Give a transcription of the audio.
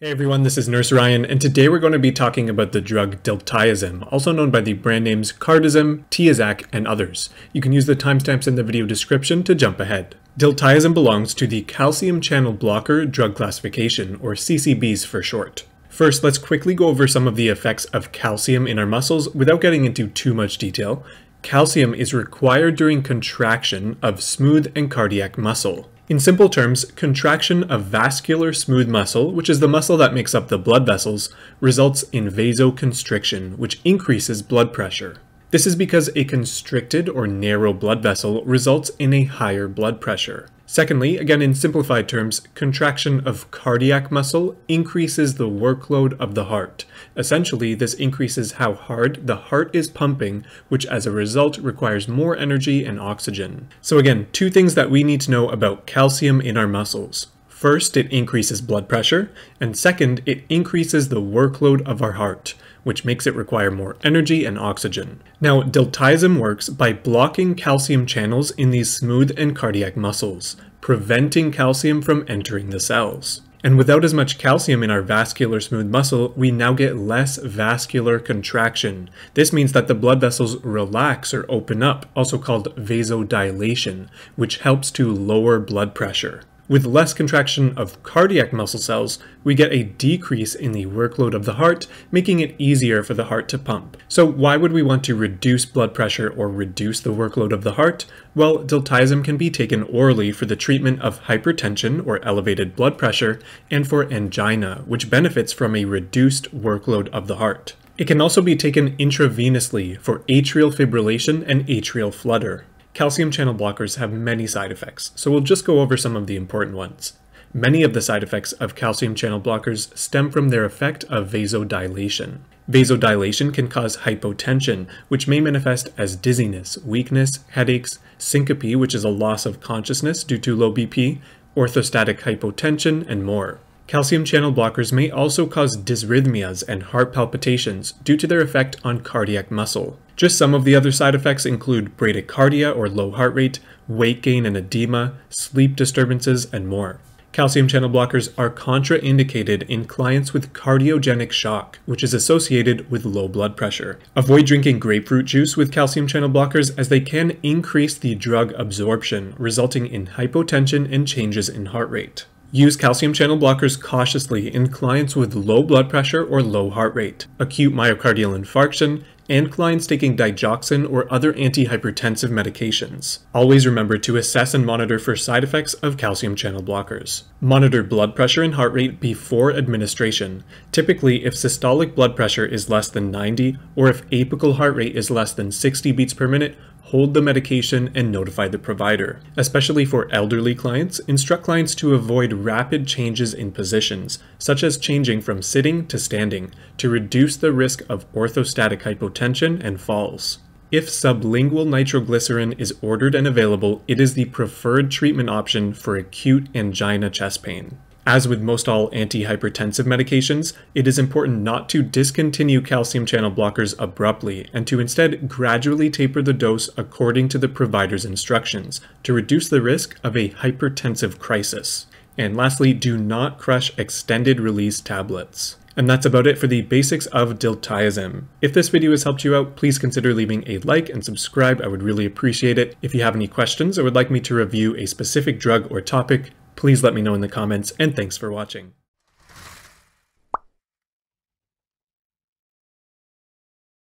Hey everyone, this is Nurse Ryan, and today we're going to be talking about the drug diltiazem, also known by the brand names Cardizem, Tiazac, and others. You can use the timestamps in the video description to jump ahead. Diltiazem belongs to the calcium channel blocker drug classification, or CCBs for short. First, let's quickly go over some of the effects of calcium in our muscles without getting into too much detail. Calcium is required during contraction of smooth and cardiac muscle. In simple terms, contraction of vascular smooth muscle, which is the muscle that makes up the blood vessels, results in vasoconstriction, which increases blood pressure. This is because a constricted or narrow blood vessel results in a higher blood pressure. Secondly, again in simplified terms, contraction of cardiac muscle increases the workload of the heart. Essentially, this increases how hard the heart is pumping, which as a result requires more energy and oxygen. So again, two things that we need to know about calcium in our muscles. First, it increases blood pressure, and second, it increases the workload of our heart which makes it require more energy and oxygen. Now, diltiazem works by blocking calcium channels in these smooth and cardiac muscles, preventing calcium from entering the cells. And without as much calcium in our vascular smooth muscle, we now get less vascular contraction. This means that the blood vessels relax or open up, also called vasodilation, which helps to lower blood pressure. With less contraction of cardiac muscle cells, we get a decrease in the workload of the heart, making it easier for the heart to pump. So why would we want to reduce blood pressure or reduce the workload of the heart? Well, diltiazem can be taken orally for the treatment of hypertension or elevated blood pressure and for angina, which benefits from a reduced workload of the heart. It can also be taken intravenously for atrial fibrillation and atrial flutter. Calcium channel blockers have many side effects, so we'll just go over some of the important ones. Many of the side effects of calcium channel blockers stem from their effect of vasodilation. Vasodilation can cause hypotension, which may manifest as dizziness, weakness, headaches, syncope, which is a loss of consciousness due to low BP, orthostatic hypotension, and more. Calcium channel blockers may also cause dysrhythmias and heart palpitations due to their effect on cardiac muscle. Just some of the other side effects include bradycardia or low heart rate, weight gain and edema, sleep disturbances, and more. Calcium channel blockers are contraindicated in clients with cardiogenic shock, which is associated with low blood pressure. Avoid drinking grapefruit juice with calcium channel blockers as they can increase the drug absorption, resulting in hypotension and changes in heart rate. Use calcium channel blockers cautiously in clients with low blood pressure or low heart rate, acute myocardial infarction, and clients taking digoxin or other antihypertensive medications. Always remember to assess and monitor for side effects of calcium channel blockers. Monitor blood pressure and heart rate before administration. Typically, if systolic blood pressure is less than 90 or if apical heart rate is less than 60 beats per minute, hold the medication and notify the provider. Especially for elderly clients, instruct clients to avoid rapid changes in positions, such as changing from sitting to standing, to reduce the risk of orthostatic hypotension and falls. If sublingual nitroglycerin is ordered and available, it is the preferred treatment option for acute angina chest pain. As with most all antihypertensive medications, it is important not to discontinue calcium channel blockers abruptly and to instead gradually taper the dose according to the provider's instructions to reduce the risk of a hypertensive crisis. And lastly, do not crush extended release tablets. And that's about it for the basics of diltiazem. If this video has helped you out, please consider leaving a like and subscribe. I would really appreciate it. If you have any questions or would like me to review a specific drug or topic, Please let me know in the comments, and thanks for watching.